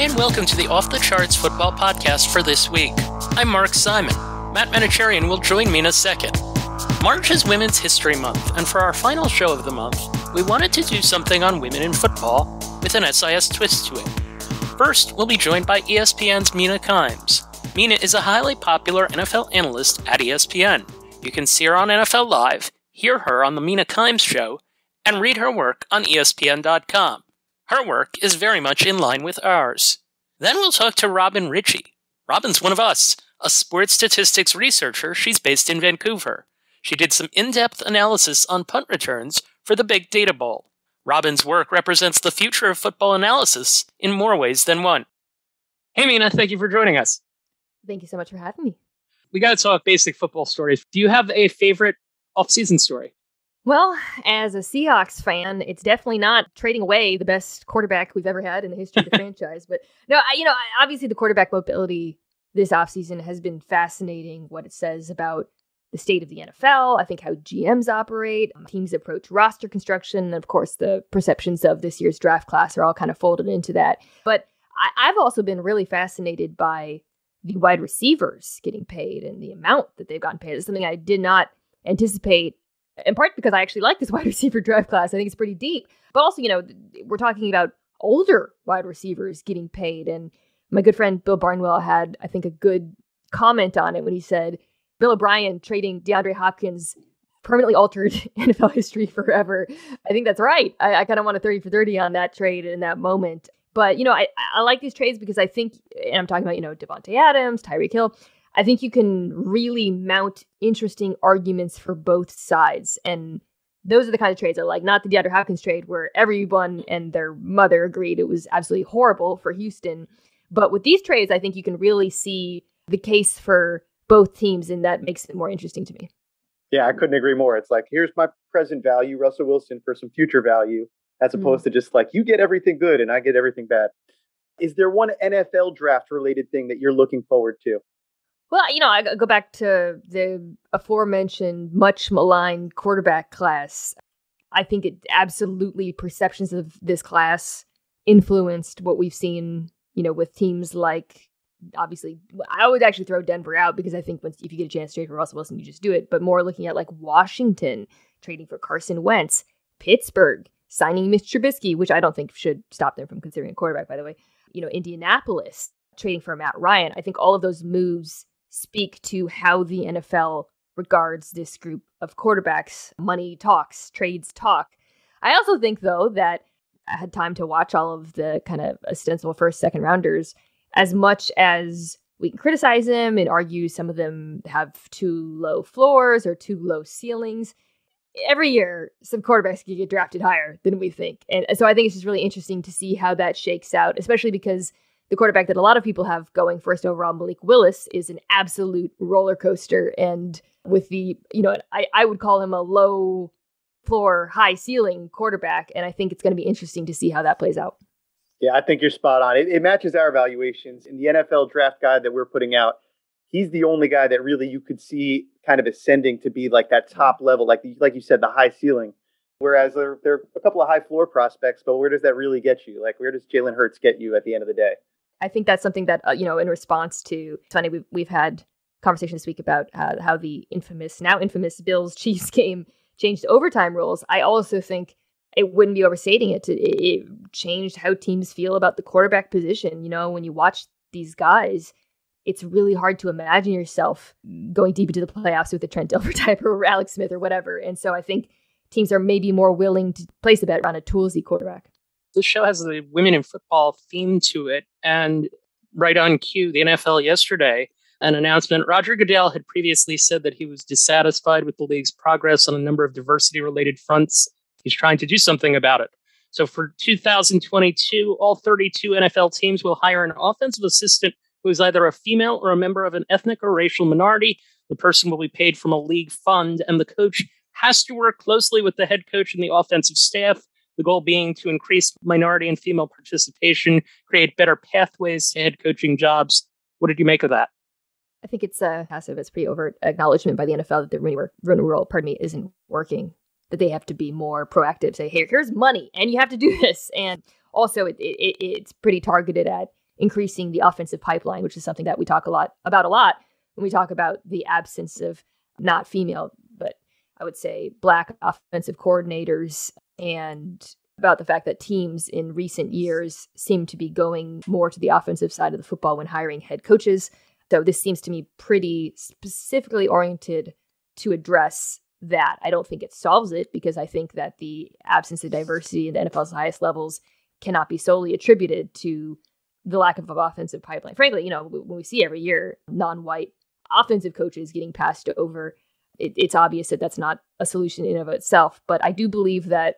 Hi, and welcome to the Off the Charts Football Podcast for this week. I'm Mark Simon. Matt Manocherian will join me in a second. March is Women's History Month, and for our final show of the month, we wanted to do something on women in football with an SIS twist to it. First, we'll be joined by ESPN's Mina Kimes. Mina is a highly popular NFL analyst at ESPN. You can see her on NFL Live, hear her on The Mina Kimes Show, and read her work on ESPN.com. Her work is very much in line with ours. Then we'll talk to Robyn Ritchie. Robyn's one of us, a sports statistics researcher. She's based in Vancouver. She did some in depth analysis on punt returns for the Big Data Bowl. Robyn's work represents the future of football analysis in more ways than one. Hey, Mina, thank you for joining us. Thank you so much for having me. We got to talk basic football stories. Do you have a favorite off-season story? Well, as a Seahawks fan, it's definitely not trading away the best quarterback we've ever had in the history of the franchise. But no, I, you know, obviously the quarterback mobility this offseason has been fascinating. What it says about the state of the NFL, I think how GMs operate, um, teams approach roster construction, and of course the perceptions of this year's draft class are all kind of folded into that. But I, I've also been really fascinated by the wide receivers getting paid and the amount that they've gotten paid. It's something I did not anticipate in part because I actually like this wide receiver draft class. I think it's pretty deep. But also, you know, we're talking about older wide receivers getting paid. And my good friend Bill Barnwell had, I think, a good comment on it when he said Bill O'Brien trading DeAndre Hopkins permanently altered NFL history forever. I think that's right. I, I kind of want a 30 for 30 on that trade in that moment. But, you know, I, I like these trades because I think, and I'm talking about, you know, Davante Adams, Tyreek Hill. I think you can really mount interesting arguments for both sides. And those are the kind of trades I like, not the DeAndre Hopkins trade where everyone and their mother agreed it was absolutely horrible for Houston. But with these trades, I think you can really see the case for both teams, and that makes it more interesting to me. Yeah, I couldn't agree more. It's like, here's my present value, Russell Wilson, for some future value, as mm. opposed mm. to just like, you get everything good and I get everything bad. Is there one NFL draft related thing that you're looking forward to? Well, you know, I go back to the aforementioned much maligned quarterback class. I think it absolutely perceptions of this class influenced what we've seen, you know, with teams like obviously I would actually throw Denver out because I think once if you get a chance to trade for Russell Wilson, you just do it. But more looking at like Washington trading for Carson Wentz, Pittsburgh signing Mitch Trubisky, which I don't think should stop them from considering a quarterback, by the way. You know, Indianapolis trading for Matt Ryan. I think all of those moves speak to how the NFL regards this group of quarterbacks. Money talks, trades talk. I also think, though, that I had time to watch all of the kind of ostensible first, second rounders. As much as we can criticize them and argue some of them have too low floors or too low ceilings, every year some quarterbacks can get drafted higher than we think. And so I think it's just really interesting to see how that shakes out, especially because the quarterback that a lot of people have going first overall, Malik Willis, is an absolute roller coaster. And with the, you know, I, I would call him a low floor, high ceiling quarterback. And I think it's going to be interesting to see how that plays out. Yeah, I think you're spot on. It, it matches our evaluations. In the NFL draft guide that we're putting out, he's the only guy that really you could see kind of ascending to be like that top level, like like you said, the high ceiling. Whereas there, there are a couple of high floor prospects, but where does that really get you? Like, where does Jalen Hurts get you at the end of the day? I think that's something that uh, you know, in response to it's funny we've we've had conversation this week about uh, how the infamous now infamous Bills Chiefs game changed overtime rules. I also think it wouldn't be overstating it to it, it changed how teams feel about the quarterback position. You know, when you watch these guys, it's really hard to imagine yourself going deep into the playoffs with a Trent Dilfer type or Alex Smith or whatever. And so I think teams are maybe more willing to place a bet on a toolsy quarterback this show has the women in football theme to it. And right on cue, the NFL yesterday, an announcement. Roger Goodell had previously said that he was dissatisfied with the league's progress on a number of diversity related fronts. He's trying to do something about it. So for 2022, all 32 NFL teams will hire an offensive assistant who is either a female or a member of an ethnic or racial minority. The person will be paid from a league fund, and the coach has to work closely with the head coach and the offensive staff the goal being to increase minority and female participation, create better pathways to head coaching jobs. What did you make of that? I think it's a passive, it's pretty overt acknowledgement by the NFL that the Rooney rule, pardon me, isn't working. That they have to be more proactive. Say, here, here's money, and you have to do this. And also, it, it, it's pretty targeted at increasing the offensive pipeline, which is something that we talk a lot about a lot when we talk about the absence of not female, but I would say black offensive coordinators and about the fact that teams in recent years seem to be going more to the offensive side of the football when hiring head coaches. So this seems to me pretty specifically oriented to address that. I don't think it solves it because I think that the absence of diversity in the NFL's highest levels cannot be solely attributed to the lack of an offensive pipeline. Frankly, you know, when we see every year non-white offensive coaches getting passed over, it, it's obvious that that's not a solution in of itself. But I do believe that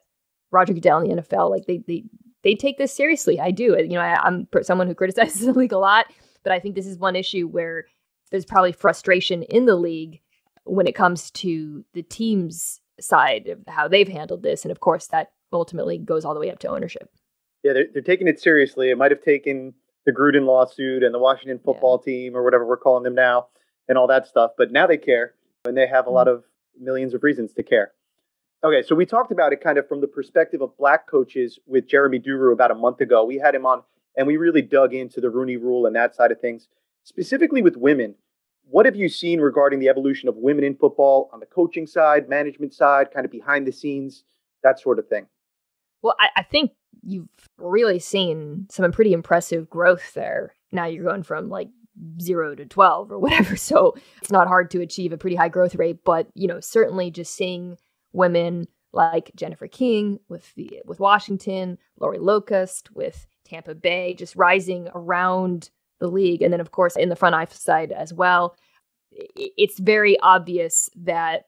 Roger Goodell and the NFL, like they they they take this seriously. I do. You know, I, I'm someone who criticizes the league a lot, but I think this is one issue where there's probably frustration in the league when it comes to the team's side of how they've handled this, and of course that ultimately goes all the way up to ownership. Yeah, they're, they're taking it seriously. It might have taken the Gruden lawsuit and the Washington football yeah. team or whatever we're calling them now and all that stuff, but now they care and they have a mm-hmm. lot of millions of reasons to care. Okay, so we talked about it kind of from the perspective of black coaches with Jeremi Duru about a month ago. We had him on and we really dug into the Rooney rule and that side of things. Specifically with women, what have you seen regarding the evolution of women in football on the coaching side, management side, kind of behind the scenes, that sort of thing? Well, I, I think you've really seen some pretty impressive growth there. Now you're going from like zero to 12 or whatever. So it's not hard to achieve a pretty high growth rate. But, you know, certainly just seeing women like Jennifer King with the with Washington, Lori Locust with Tampa Bay, just rising around the league, and then of course in the front office side as well. It's very obvious that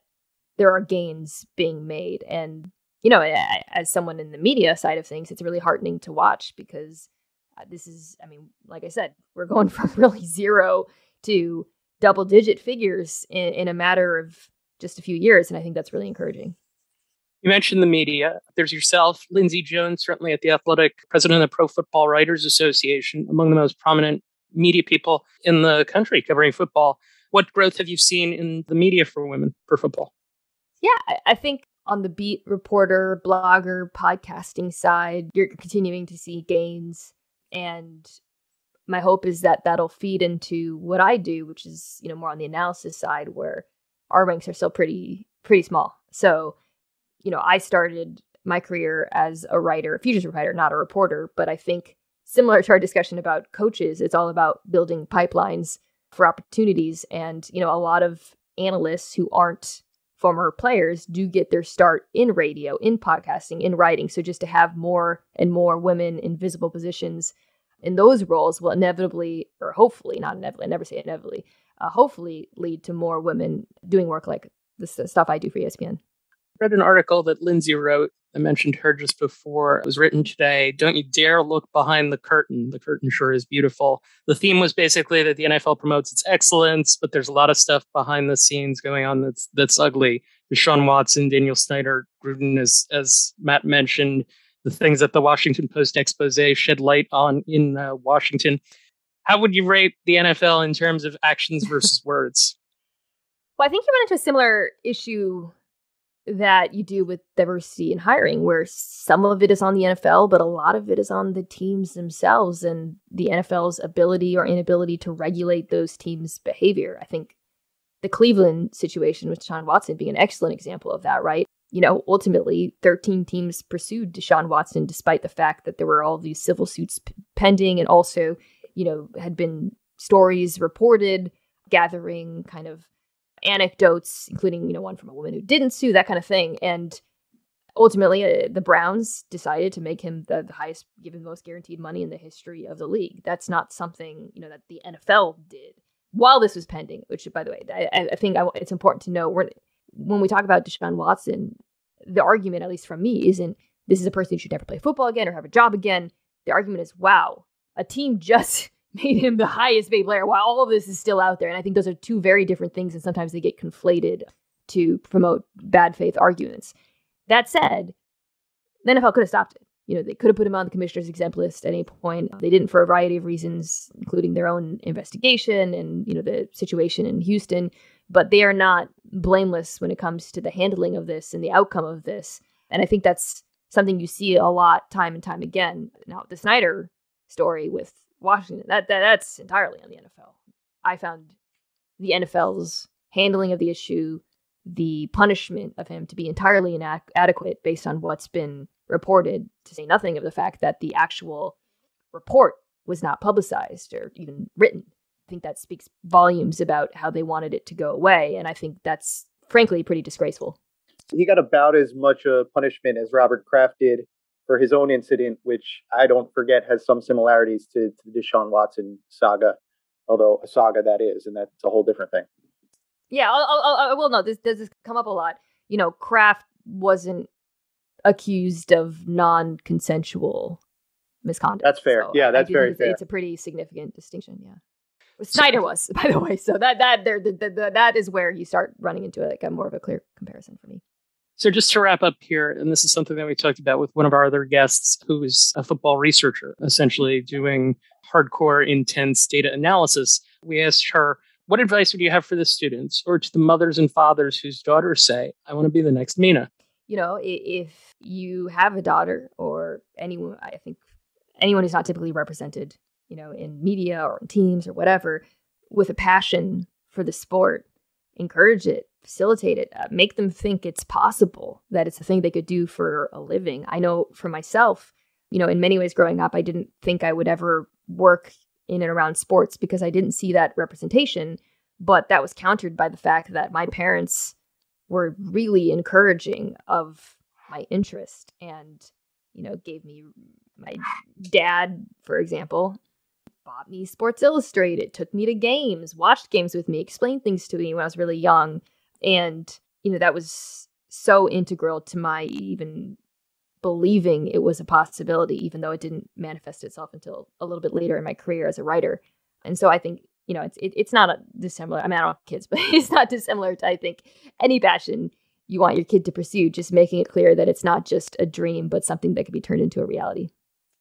there are gains being made, and you know, as someone in the media side of things, it's really heartening to watch because uh, this is, I mean, like I said, we're going from really zero to double digit figures in, in a matter of just a few years. And I think that's really encouraging. You mentioned the media. There's yourself, Lindsay Jones, certainly at the Athletic, president of the Pro Football Writers Association, among the most prominent media people in the country covering football. What growth have you seen in the media for women for football? Yeah, I think on the beat reporter, blogger, podcasting side, you're continuing to see gains. And my hope is that that'll feed into what I do, which is, you know, more on the analysis side where our ranks are still pretty pretty small. So, you know, I started my career as a writer, a futures writer, not a reporter, but I think similar to our discussion about coaches, it's all about building pipelines for opportunities and, you know, a lot of analysts who aren't former players do get their start in radio, in podcasting, in writing. So just to have more and more women in visible positions in those roles will inevitably, or hopefully, not inevitably, I never say inevitably, uh, hopefully lead to more women doing work like the stuff I do for ESPN. I read an article that Lindsay wrote. I mentioned her just before. It was written today. Don't you dare look behind the curtain. The curtain sure is beautiful. The theme was basically that the NFL promotes its excellence, but there's a lot of stuff behind the scenes going on that's that's ugly. Deshaun Watson, Daniel Snyder, Gruden, as as Matt mentioned, the things that the Washington Post expose shed light on in uh, Washington. How would you rate the NFL in terms of actions versus words? Well, I think you run into a similar issue that you do with diversity in hiring, where some of it is on the NFL, but a lot of it is on the teams themselves and the NFL's ability or inability to regulate those teams' behavior. I think the Cleveland situation with Deshaun Watson being an excellent example of that, right? You know, ultimately, 13 teams pursued Deshaun Watson despite the fact that there were all these civil suits p- pending and also, you know, had been stories reported gathering kind of anecdotes, including you know one from a woman who didn't sue, that kind of thing. And ultimately, uh, the Browns decided to make him the, the highest, given most guaranteed money in the history of the league. That's not something you know that the NFL did while this was pending. Which, by the way, I, I think I, it's important to know when we talk about Deshaun Watson, the argument, at least from me, isn't this is a person who should never play football again or have a job again. The argument is, wow, a team just made him the highest paid player while all of this is still out there. And I think those are two very different things, and sometimes they get conflated to promote bad faith arguments. That said, the NFL could have stopped it. You know, they could have put him on the commissioner's exempt list at any point. They didn't for a variety of reasons, including their own investigation and, you know, the situation in Houston. But they are not blameless when it comes to the handling of this and the outcome of this. And I think that's something you see a lot time and time again. Now, the Snyder story with Washington. That, that that's entirely on the NFL. I found the NFL's handling of the issue, the punishment of him to be entirely inadequate based on what's been reported, to say nothing of the fact that the actual report was not publicized or even written. I think that speaks volumes about how they wanted it to go away. And I think that's frankly pretty disgraceful. He got about as much a punishment as Robert Kraft did for his own incident, which I don't forget has some similarities to, to the Deshaun Watson saga, although a saga that is, and that's a whole different thing. Yeah, I'll, I'll, I will know this does this come up a lot. You know, Kraft wasn't accused of non-consensual misconduct. That's fair. So yeah, that's very it's, fair. It's a pretty significant distinction. Yeah. Snyder was, by the way. So that that there the, the, the, that is where you start running into like a more of a clear comparison for me. So just to wrap up here, and this is something that we talked about with one of our other guests, who is a football researcher, essentially doing hardcore, intense data analysis. We asked her, "What advice would you have for the students, or to the mothers and fathers whose daughters say, I want to be the next Mina?" You know, if you have a daughter or anyone, I think anyone who's not typically represented you know, in media or in teams or whatever, with a passion for the sport, encourage it, facilitate it, uh, make them think it's possible that it's a thing they could do for a living. I know for myself, you know, in many ways growing up, I didn't think I would ever work in and around sports because I didn't see that representation. But that was countered by the fact that my parents were really encouraging of my interest and, you know, gave me my dad, for example, bought me Sports Illustrated, took me to games, watched games with me, explained things to me when I was really young. And, you know, that was so integral to my even believing it was a possibility, even though it didn't manifest itself until a little bit later in my career as a writer. And so I think, you know, it's it, it's not a dissimilar. I mean, I don't have kids, but it's not dissimilar to I think any passion you want your kid to pursue. Just making it clear that it's not just a dream, but something that can be turned into a reality.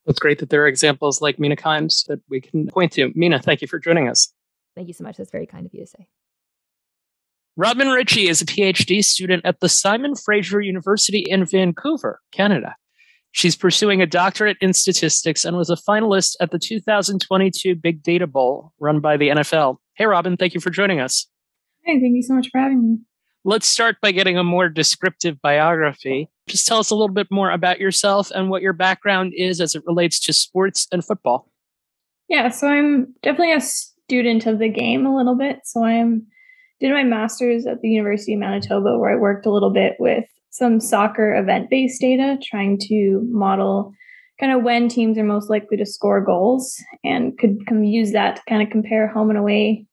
It's great that there are examples like Mina Kimes that we can point to. Mina, thank you for joining us. Thank you so much. That's very kind of you to say. Robyn Ritchie is a PhD student at the Simon Fraser University in Vancouver, Canada. She's pursuing a doctorate in statistics and was a finalist at the 2022 Big Data Bowl run by the NFL. Hey, Robyn, thank you for joining us. Hey, thank you so much for having me. Let's start by getting a more descriptive biography. Just tell us a little bit more about yourself and what your background is as it relates to sports and football. Yeah, so I'm definitely a student of the game a little bit. So I'm did my master's at the University of Manitoba where I worked a little bit with some soccer event-based data trying to model kind of when teams are most likely to score goals and could use that to kind of compare home and away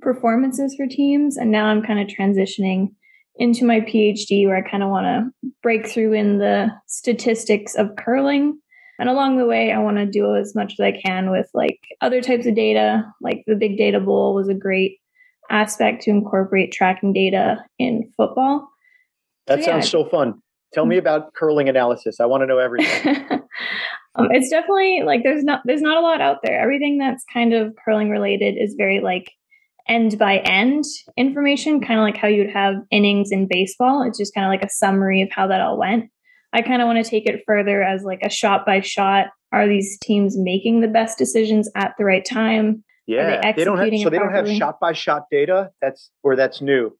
performances for teams. And now I'm kind of transitioning into my PhD where I kind of want to break through in the statistics of curling. And along the way, I want to do as much as I can with like other types of data. Like the Big Data Bowl was a great aspect to incorporate tracking data in football. That so, sounds yeah. so fun. Tell me about curling analysis. I want to know everything. um, it's definitely like there's not there's not a lot out there. Everything that's kind of curling related is very like end by end information, kind of like how you'd have innings in baseball. It's just kind of like a summary of how that all went. I kind of want to take it further as like a shot by shot. Are these teams making the best decisions at the right time? Yeah, they, they, don't have so they don't have shot by shot data. That's or that's new.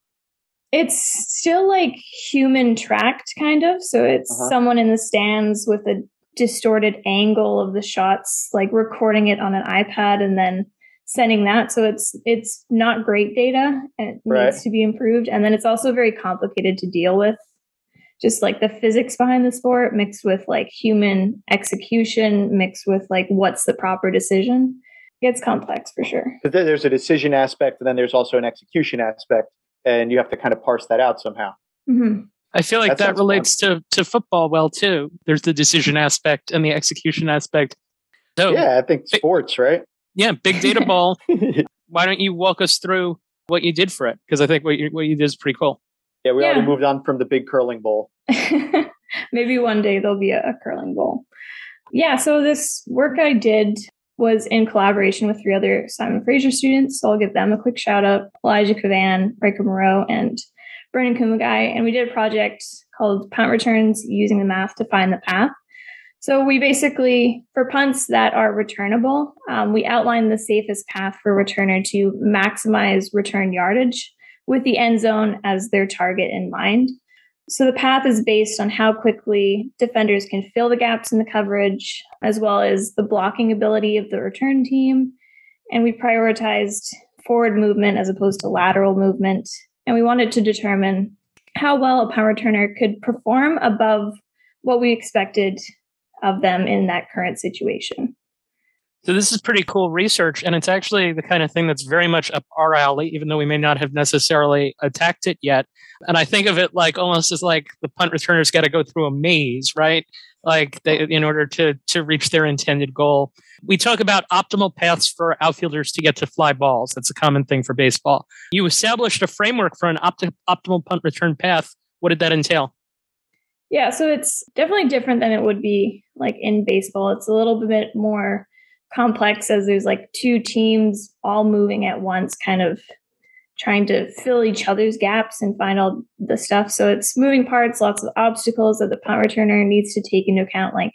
It's still like human tracked kind of. So it's uh-huh. someone in the stands with a distorted angle of the shots, like recording it on an iPad and then sending that so it's it's not great data and it right. needs to be improved and then it's also very complicated to deal with just like the physics behind the sport mixed with like human execution mixed with like what's the proper decision it gets complex for sure but there's a decision aspect and then there's also an execution aspect and you have to kind of parse that out somehow mm-hmm. I feel like that, that relates to to football well too. There's the decision aspect and the execution aspect. So yeah, I think sports, right? Yeah, big data Ball. Why don't you walk us through what you did for it? Because I think what you what you did is pretty cool. Yeah, we yeah. already moved on from the big curling bowl. Maybe one day there'll be a, a curling bowl. Yeah, so this work I did was in collaboration with three other Simon Fraser students. So I'll give them a quick shout out Elijah Cavan, Ryker Moreau, and Brendan Kumagai. And we did a project called Punt Returns using the math to find the path. So we basically, for punts that are returnable, um, we outline the safest path for returner to maximize return yardage with the end zone as their target in mind. So the path is based on how quickly defenders can fill the gaps in the coverage, as well as the blocking ability of the return team. And we prioritized forward movement as opposed to lateral movement. And we wanted to determine how well a power returner could perform above what we expected of them in that current situation. So this is pretty cool research, and it's actually the kind of thing that's very much up our alley, even though we may not have necessarily attacked it yet. And I think of it like almost as like the punt returners got to go through a maze, right? Like they, in order to to reach their intended goal. We talk about optimal paths for outfielders to get to fly balls. That's a common thing for baseball. You established a framework for an opti- optimal punt return path. What did that entail? Yeah, so it's definitely different than it would be like in baseball. It's a little bit more complex as there's like two teams all moving at once, kind of trying to fill each other's gaps and find all the stuff. So it's moving parts, lots of obstacles that the punt returner needs to take into account like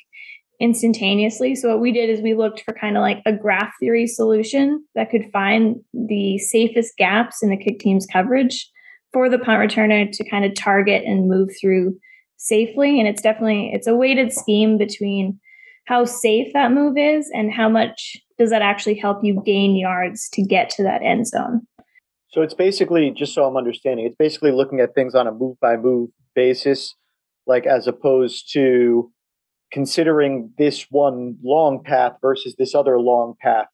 instantaneously. So what we did is we looked for kind of like a graph theory solution that could find the safest gaps in the kick team's coverage for the punt returner to kind of target and move through safely and it's definitely it's a weighted scheme between how safe that move is and how much does that actually help you gain yards to get to that end zone. So it's basically just so i'm understanding it's basically looking at things on a move by move basis like as opposed to considering this one long path versus this other long path.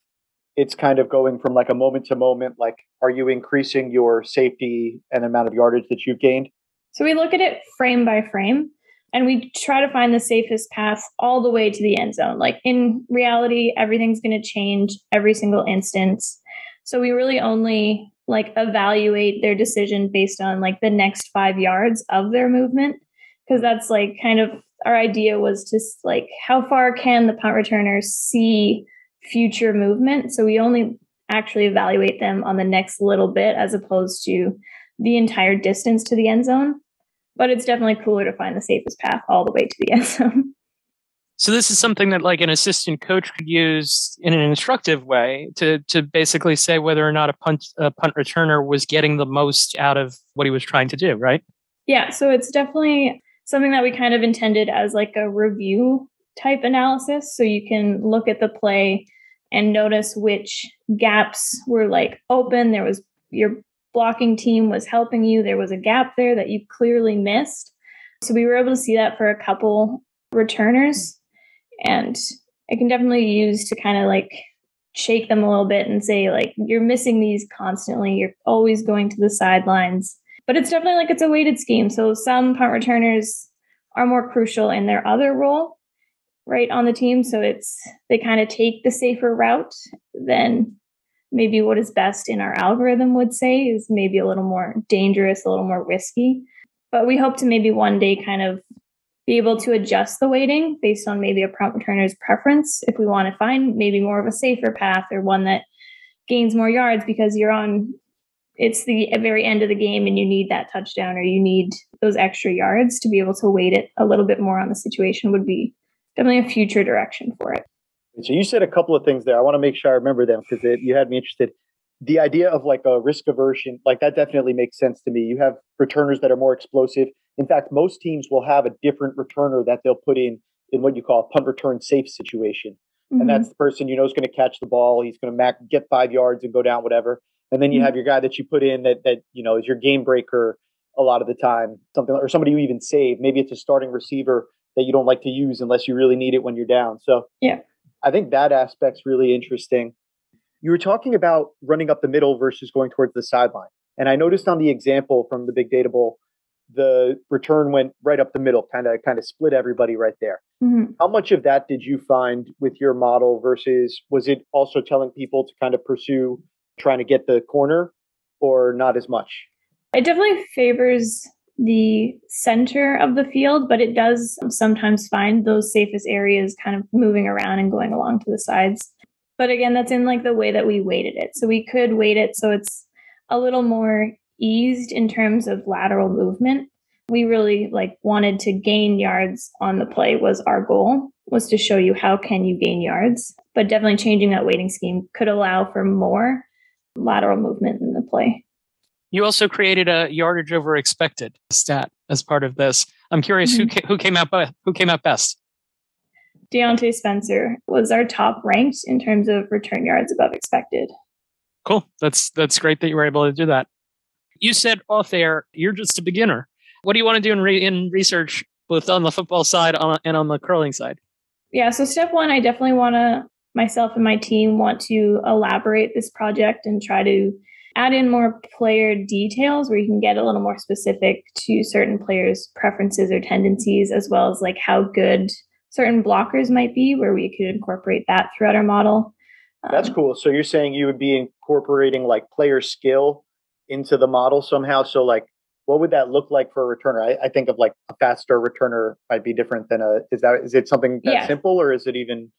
It's kind of going from like a moment to moment like are you increasing your safety and amount of yardage that you've gained so we look at it frame by frame and we try to find the safest path all the way to the end zone. Like in reality, everything's going to change every single instance. So we really only like evaluate their decision based on like the next five yards of their movement. Cause that's like kind of our idea was just like how far can the punt returners see future movement? So we only actually evaluate them on the next little bit as opposed to the entire distance to the end zone. But it's definitely cooler to find the safest path all the way to the end zone. So this is something that like an assistant coach could use in an instructive way to to basically say whether or not a punt a punt returner was getting the most out of what he was trying to do, right? Yeah, so it's definitely something that we kind of intended as like a review type analysis so you can look at the play and notice which gaps were like open there was your blocking team was helping you. There was a gap there that you clearly missed. So we were able to see that for a couple returners. And I can definitely use to kind of like shake them a little bit and say, like, you're missing these constantly. You're always going to the sidelines. But it's definitely like it's a weighted scheme. So some punt returners are more crucial in their other role right on the team. So it's they kind of take the safer route than maybe what is best in our algorithm would say is maybe a little more dangerous, a little more risky. But we hope to maybe one day kind of be able to adjust the weighting based on maybe a punt returner's preference if we want to find maybe more of a safer path or one that gains more yards because you're on it's the very end of the game and you need that touchdown or you need those extra yards to be able to weight it a little bit more on the situation would be definitely a future direction for it. So you said a couple of things there. I want to make sure I remember them because you had me interested. The idea of like a risk aversion, like that definitely makes sense to me. You have returners that are more explosive. In fact, most teams will have a different returner that they'll put in in what you call a punt return safe situation. Mm-hmm. And that's the person you know is going to catch the ball. He's going to mac- get five yards and go down, whatever. And then you mm-hmm. have your guy that you put in that that you know is your game breaker a lot of the time, something or somebody you even save. Maybe it's a starting receiver that you don't like to use unless you really need it when you're down. So yeah, I think that aspect's really interesting. You were talking about running up the middle versus going towards the sideline. And I noticed on the example from the Big Data Bowl, the return went right up the middle, kind of kind of split everybody right there. Mm-hmm. How much of that did you find with your model versus was it also telling people to kind of pursue trying to get the corner or not as much? It definitely favors the center of the field, but it does sometimes find those safest areas kind of moving around and going along to the sides. But again, that's in like the way that we weighted it. So we could weight it so it's a little more eased in terms of lateral movement. We really like wanted to gain yards on the play was our goal. was to show you how can you gain yards, but definitely changing that weighting scheme could allow for more lateral movement in the play. You also created a yardage over expected stat as part of this. I'm curious mm-hmm. who ca- who came out who came out best. Diontae Spencer was our top ranked in terms of return yards above expected. Cool. That's that's great that you were able to do that. You said off air you're just a beginner. What do you want to do in re- in research both on the football side and on the curling side? Yeah, so step 1 I definitely want to myself and my team want to elaborate this project and try to add in more player details where you can get a little more specific to certain players' preferences or tendencies, as well as like how good certain blockers might be, where we could incorporate that throughout our model. That's um, cool. So you're saying you would be incorporating like player skill into the model somehow. So like, what would that look like for a returner? I, I think of like a faster returner might be different than a. Is that is it something that yeah. simple or is it even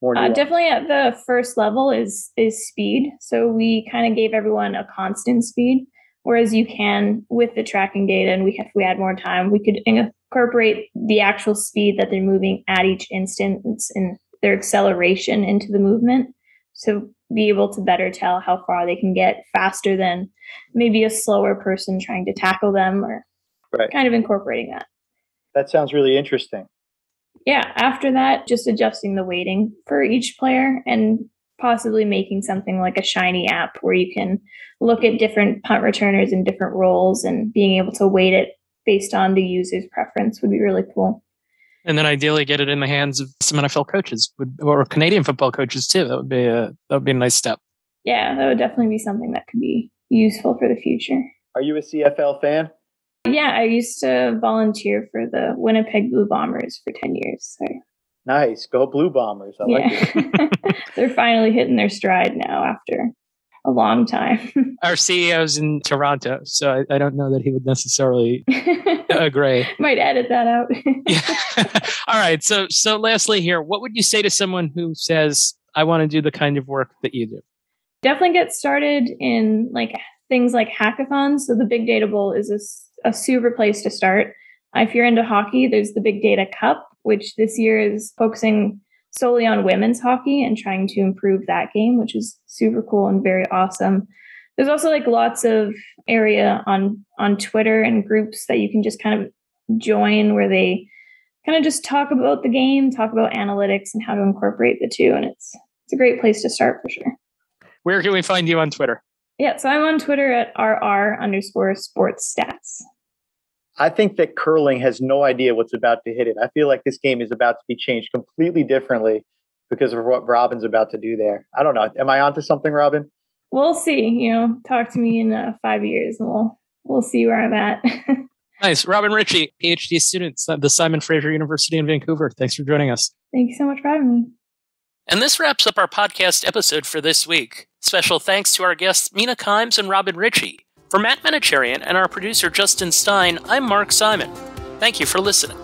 more? Uh, definitely at the first level is is speed. So we kind of gave everyone a constant speed, whereas you can with the tracking data, and we if we had more time, we could incorporate the actual speed that they're moving at each instance and their acceleration into the movement so be able to better tell how far they can get faster than maybe a slower person trying to tackle them or right. kind of incorporating that. That sounds really interesting. Yeah, after that, just adjusting the weighting for each player and possibly making something like a shiny app where you can look at different punt returners in different roles and being able to weight it based on the user's preference would be really cool and then ideally get it in the hands of some NFL coaches or Canadian football coaches too. That would be a that would be a nice step. Yeah, that would definitely be something that could be useful for the future. Are you a CFL fan? Yeah, I used to volunteer for the Winnipeg Blue Bombers for ten years. So. Nice, go Blue Bombers! I yeah. like it. They're finally hitting their stride now after a long time. Our CEO's in Toronto, so I, I, don't know that he would necessarily agree. Might edit that out. yeah. All right. So, so lastly, here, what would you say to someone who says, "I want to do the kind of work that you do"? Definitely get started in like things like hackathons. So the Big Data Bowl is a, a super place to start. If you're into hockey, there's the Big Data Cup, which this year is focusing solely on women's hockey and trying to improve that game, which is super cool and very awesome. There's also like lots of area on on Twitter and groups that you can just kind of join where they kind of just talk about the game, talk about analytics and how to incorporate the two. And it's it's a great place to start for sure. Where can we find you on Twitter? Yeah, so I'm on Twitter at RR underscore sports stats. I think that curling has no idea what's about to hit it. I feel like this game is about to be changed completely differently because of what Robyn's about to do there. I don't know. Am I onto something, Robyn? We'll see. You know, talk to me in uh, five years, and we'll we'll see where I'm at. nice, Robyn Ritchie, PhD student at the Simon Fraser University in Vancouver. Thanks for joining us. Thank you so much for having me. And this wraps up our podcast episode for this week. Special thanks to our guests Mina Kimes and Robyn Ritchie. For Matt Manocherian and our producer Justin Stein, I'm Mark Simon. Thank you for listening.